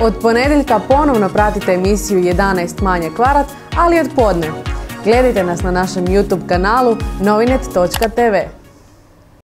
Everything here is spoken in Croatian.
Od ponedjeljka ponovno pratite emisiju 11 manje kvarat, ali od podne. Gledajte nas na našem YouTube kanalu novinet.tv.